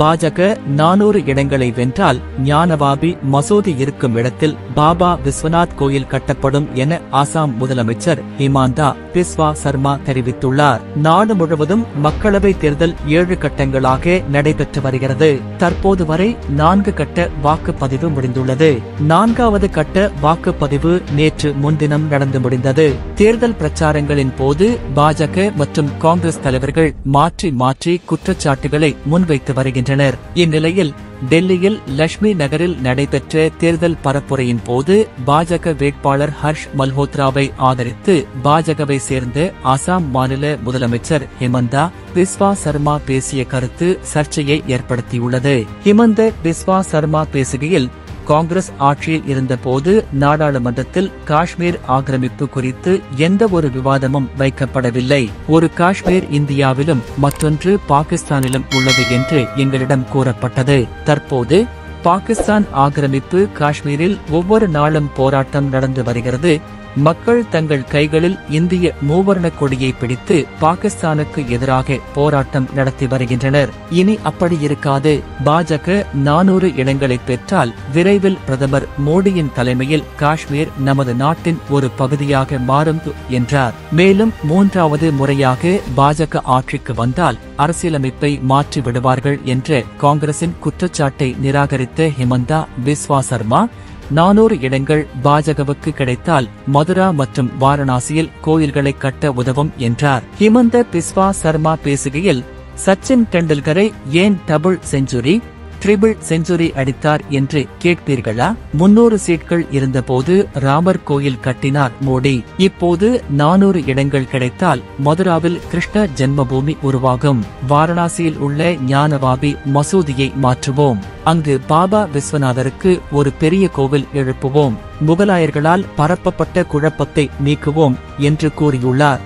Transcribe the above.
பாஜக நானூறு இடங்களை வென்றால் ஞானவாபி மசூதி இருக்கும் இடத்தில் பாபா விஸ்வநாத் கோயில் கட்டப்படும் என ஆசாம் முதலமைச்சர் ஹிமாந்தா பிஸ்வா சர்மா தெரிவித்துள்ளார். நாடு முழுவதும் மக்களவை தேர்தல் ஏழு கட்டங்களாக நடைபெற்று வருகிறது. தற்போது வரை நான்கு கட்ட வாக்குப்பதிவு முடிந்துள்ளது. நான்காவது கட்ட வாக்குப்பதிவு நேற்று முன்தினம் நடந்து முடிந்தது. தேர்தல் பிரச்சாரங்களின் போது பாஜக மற்றும் காங்கிரஸ் தலைவர்கள் மாற்றி மாற்றி குற்றச்சாட்டுகளை முன்வைத்து வருகின்றனர். வருகின்றனர். இந்நிலையில் டெல்லியில் லட்சுமி நகரில் நடைபெற்ற தேர்தல் பரப்புரையின் போது பாஜக வேட்பாளர் ஹர்ஷ் மல்ஹோத்ராவை ஆதரித்து பாஜகவை சேர்ந்த அசாம் மாநில முதலமைச்சர் ஹிமந்தா பிஸ்வா சர்மா பேசிய கருத்து சர்ச்சையை ஏற்படுத்தியுள்ளது. ஹிமந்த பிஸ்வா சர்மா பேசுகையில் காங்கிரஸ் ஆட்சியில் இருந்தபோது நாடாளுமன்றத்தில் காஷ்மீர் ஆக்கிரமிப்பு குறித்து எந்த ஒரு விவாதமும் வைக்கப்படவில்லை. ஒரு காஷ்மீர் இந்தியாவிலும் மற்றொன்று பாகிஸ்தானிலும் உள்ளது என்று எங்களிடம் கூறப்பட்டது. தற்போது பாகிஸ்தான் ஆக்கிரமிப்பு காஷ்மீரில் ஒவ்வொரு நாளும் போராட்டம் நடந்து வருகிறது. மக்கள் தங்கள் கைகளில் இந்திய மூவர்ண கொடியை பிடித்து பாகிஸ்தானுக்கு எதிராக போராட்டம் நடத்தி வருகின்றனர். இனி அப்படி இருக்காது. பாஜக நானூறு இடங்களை பெற்றால் விரைவில் பிரதமர் மோடியின் தலைமையில் காஷ்மீர் நமது நாட்டின் ஒரு பகுதியாக மாறும் என்றார். மேலும் மூன்றாவது முறையாக பாஜக ஆட்சிக்கு வந்தால் அரசியலமைப்பை மாற்றி விடுவார்கள் என்ற காங்கிரசின் குற்றச்சாட்டை நிராகரித்த ஹிமந்தா பிஸ்வா சர்மா நானூறு இடங்கள் பாஜகவுக்கு கிடைத்தால் மதுரா மற்றும் வாரணாசியில் கோயில்களை கட்ட உதவும் என்றார். ஹிமந்த பிஸ்வா சர்மா பேசுகையில் சச்சின் டெண்டுல்கரை ஏன் டபுள் செஞ்சுரி? ட்ரிபிள் செஞ்சுரி அடித்தார் என்று கேட்பீர்களா? முன்னூறு சீட்கள் இருந்தபோது ராமர் கோயில் கட்டினார் மோடி. இப்போது நானூறு இடங்கள் கிடைத்தால் மதுராவில் கிருஷ்ண ஜென்மபூமி உருவாகும். வாரணாசியில் உள்ள ஞானவாபி மசூதியை மாற்றுவோம். அங்கு பாபா விஸ்வநாதருக்கு ஒரு பெரிய கோவில் எழுப்புவோம். முகலாயர்களால் பரப்பப்பட்ட குழப்பத்தை நீக்குவோம் என்று கூறியுள்ளார்.